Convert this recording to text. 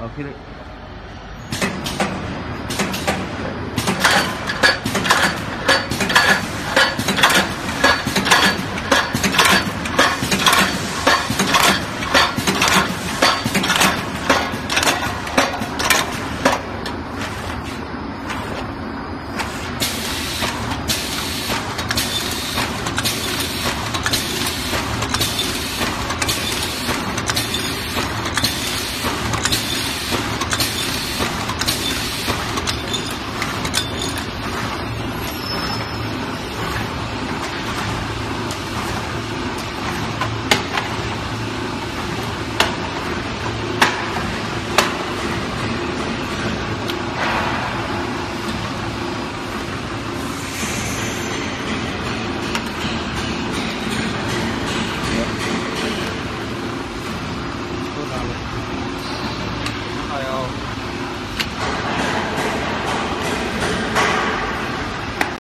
OK 的。还 while.